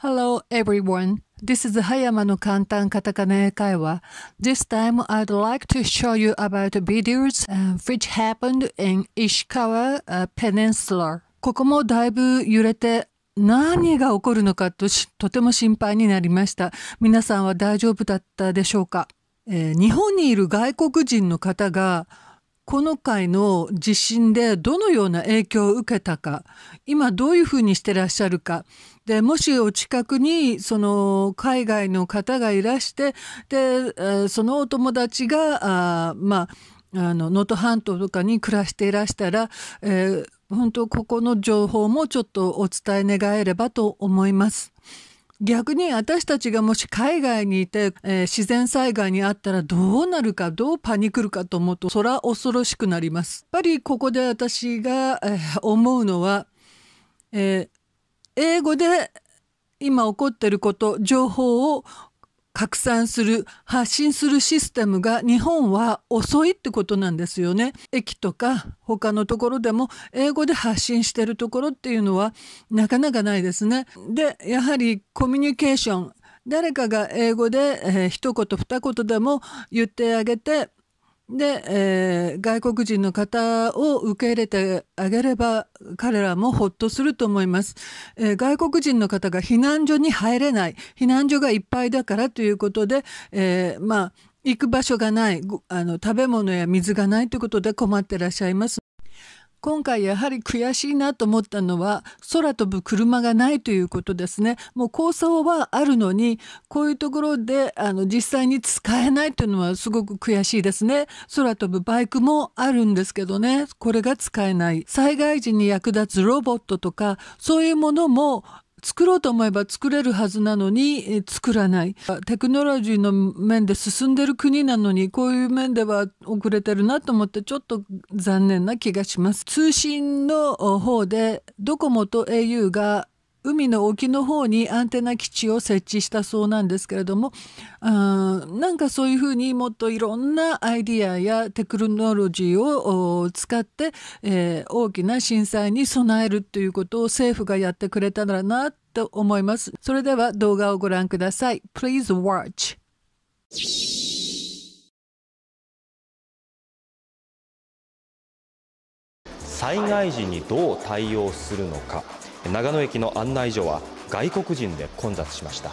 Hello everyone. This is Hayama no Kantan Katakana Kaiwa. This time I'd like to show you about videos uh, which happened in Ishikawa uh, Peninsula. ここもだいぶ揺れて何が起こるのかととても心配になりました。皆さんは大丈夫だったでしょうか、えー、日本にいる外国人の方がこの回の地震でどのような影響を受けたか今どういうふうにしてらっしゃるかでもしお近くにその海外の方がいらしてでそのお友達があまああの能登半島とかに暮らしていらしたら、えー、本当ここの情報もちょっとお伝え願えればと思います。逆に私たちがもし海外にいて、えー、自然災害にあったらどうなるかどうパニクるかと思うとそら恐ろしくなります。やっぱりここで私が、えー、思うのは、えー、英語で今起こっていること情報を拡散する発信するシステムが日本は遅いってことなんですよね。駅とか他のところでも英語で発信してるところっていうのはなかなかないですね。でやはりコミュニケーション誰かが英語で、えー、一言二言でも言ってあげてで、えー、外国人の方を受け入れてあげれば彼らもほっとすると思います、えー、外国人の方が避難所に入れない。避難所がいっぱいだからということで、えー、まあ行く場所がない。あの食べ物や水がないということで困ってらっしゃいます。今回やはり悔しいなと思ったのは空飛ぶ車がないということですね。もう構想はあるのにこういうところであの実際に使えないというのはすごく悔しいですね。空飛ぶバイクもあるんですけどねこれが使えない。災害時に役立つロボットとかそういうものも作ろうと思えば作れるはずなのに作らない。テクノロジーの面で進んでる国なのにこういう面では遅れてるなと思ってちょっと残念な気がします。通信の方でドコモと au が海の沖の方にアンテナ基地を設置したそうなんですけれどもあなんかそういうふうにもっといろんなアイディアやテクノロジーを使って、えー、大きな震災に備えるということを政府がやってくれたらなと思います。それでは動画をご覧ください。Please watch. 災害時にどう対応するのか。長野駅の案内所は外国人で混雑しました。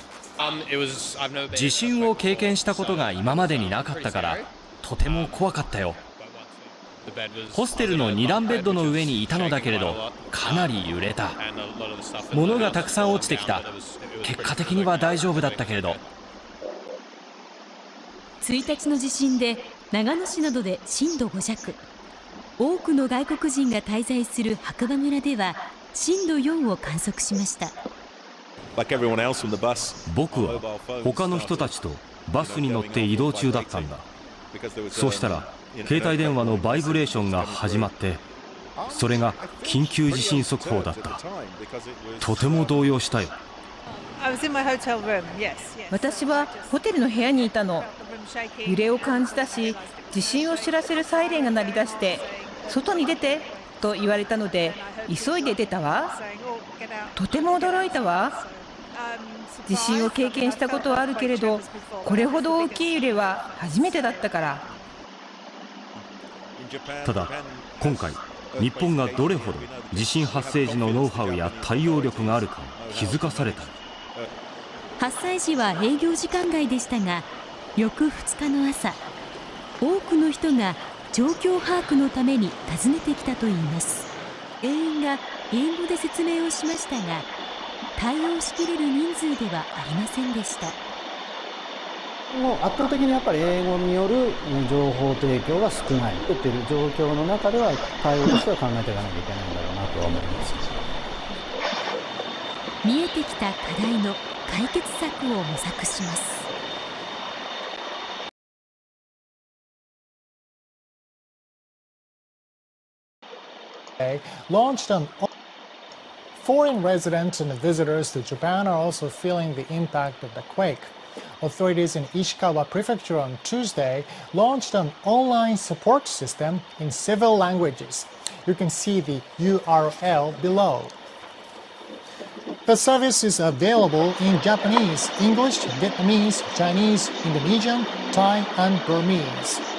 地震を経験したことが今までになかったからとても怖かったよ。ホステルの2段ベッドの上にいたのだけれどかなり揺れた。物がたくさん落ちてきた。結果的には大丈夫だったけれど。1日の地震で長野市などで震度5弱。多くの外国人が滞在する白馬村では震度4を観測しました。僕は他の人たちとバスに乗って移動中だったんだ。そうしたら携帯電話のバイブレーションが始まってそれが緊急地震速報だった。とても動揺したよ。私はホテルの部屋にいたの。揺れを感じたし地震を知らせるサイレンが鳴り出して外に出てと言われたので急いで出たわ。とても驚いたわ。地震を経験したことはあるけれどこれほど大きい揺れは初めてだったから。ただ今回日本がどれほど地震発生時のノウハウや対応力があるか気づかされた。発災時は営業時間外でしたが翌2日の朝多くの人が状況把握のために訪ねてきたといいます全員が英語で説明をしましたが対応しきれる人数ではありませんでした。もう圧倒的にやっぱり英語による情報提供が少ない。とっている状況の中では対応としては考えていかなきゃいけないんだろうなとは思います。見えてきた課題の解決策を模索します launched on foreign residents and visitors to Japan are also feeling the impact of the quake. Authorities in Ishikawa Prefecture on Tuesday launched an online support system in several languages. You can see the URL below. The service is available in Japanese, English, Vietnamese, Chinese, Indonesian, Thai, and Burmese.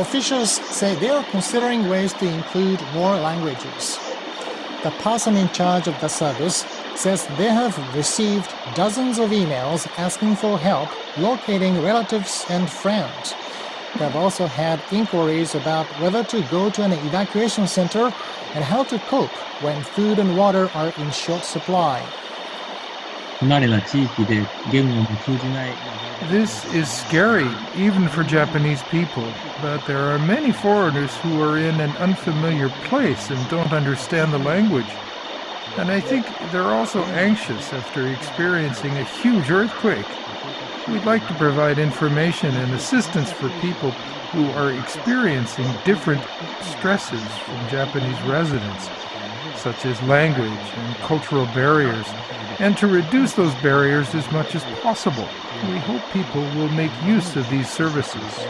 Officials say they are considering ways to include more languages. The person in charge of the service says they have received dozens of emails asking for help locating relatives and friends. They have also had inquiries about whether to go to an evacuation center and how to cope when food and water are in short supply. This is scary, even for Japanese people, but there are many foreigners who are in an unfamiliar place and don't understand the language. And I think they're also anxious after experiencing a huge earthquake. We'd like to provide information and assistance for people who are experiencing different stresses from Japanese residents, such as language and cultural barriers, and to reduce those barriers as much as possible. We hope people will make use of these services.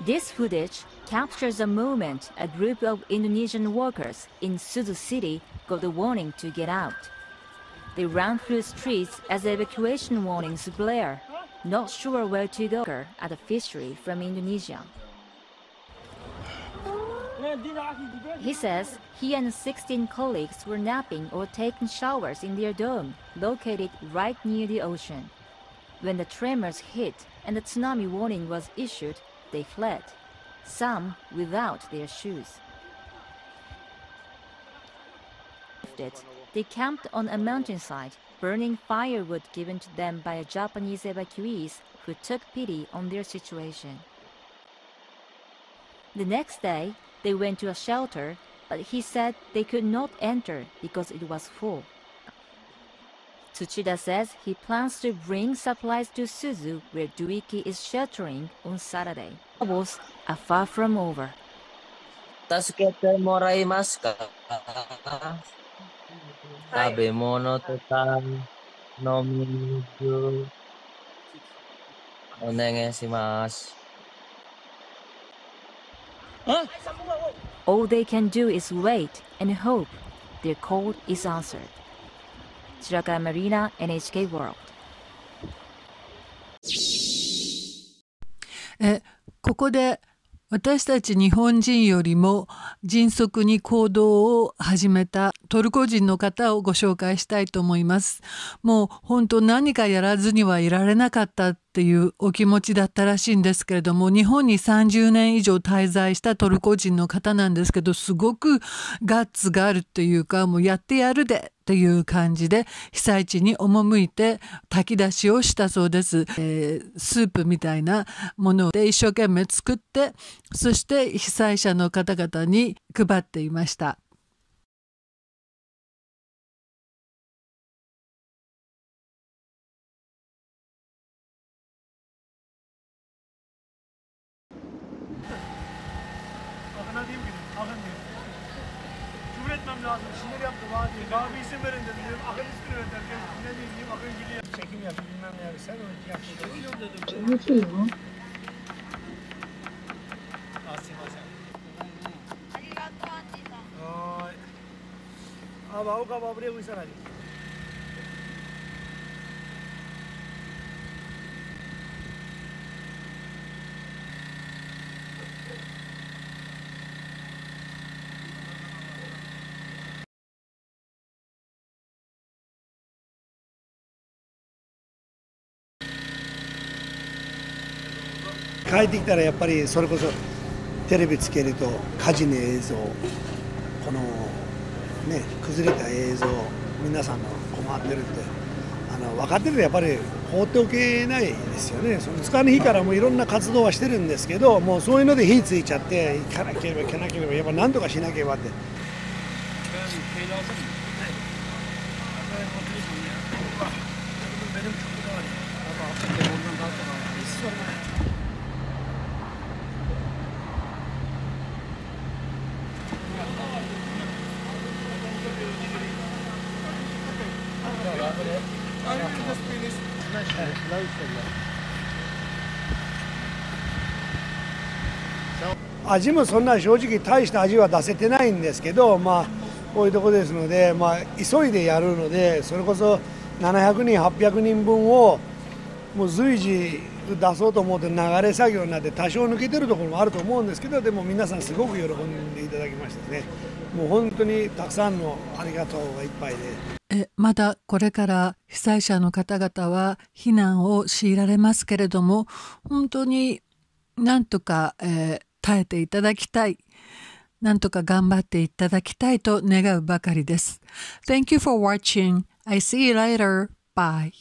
This footage captures a moment a group of Indonesian workers in Suzu City got the warning to get out. They ran through streets as evacuation warnings blare, not sure where to go at a fishery from Indonesia. He says he and 16 colleagues were napping or taking showers in their dome, located right near the ocean. When the tremors hit and the tsunami warning was issued, they fled, some without their shoes. They camped on a mountainside, burning firewood given to them by Japanese evacuees who took pity on their situation. The next day, they went to a shelter, but he said they could not enter because it was full. Tsuchida says he plans to bring supplies to Suzu, where Duiki is sheltering on Saturday. Troubles are far from over. 助けてもらえますか 食べ物とか飲み水お願いします。 All they can do is wait and hope their call is answered. Chiraka Marina, NHK World. えここで 私たち日本人よりも迅速に行動を始めたトルコ人の方をご紹介したいと思います。もう本当何かやらずにはいられなかったっていうお気持ちだったらしいんですけれども日本に30年以上滞在したトルコ人の方なんですけどすごくガッツがあるっていうかもうやってやるでっていう感じで被災地に赴いて炊き出しをしたそうです、えースープみたいなもので一生懸命作ってそして被災者の方々に配っていました。lazım. İşleri yaptım abi. Abi isim verin dedim. Dedim akıl ismini ver derken ne diyeyim akıl geliyor. Çekim yap bilmem ne yani. Sen öyle yap. Ne şey bu? Asim Abi o kabağı buraya koysana. Hadi. 帰ってきたらやっぱりそれこそテレビつけると火事の映像このね崩れた映像皆さんの困ってるってあの分かってるとやっぱり放っておけないですよねその2日の日からもういろんな活動はしてるんですけどもうそういうので火ついちゃって行かなければ行かなければやっぱ何とかしなければって。Just finish. 味もそんな正直大した味は出せてないんですけど、まあ、こういうとこですので、まあ、急いでやるのでそれこそ700人800人分をもう随時出そうと思うと流れ作業になって多少抜けてるところもあると思うんですけどでも皆さんすごく喜んでいただきましたねもう本当にたくさんのありがとうがいっぱいでえまだこれから被災者の方々は避難を強いられますけれども本当になんとか、えー、耐えていただきたいなんとか頑張っていただきたいと願うばかりです。Thank you for watching. I see you later. Bye.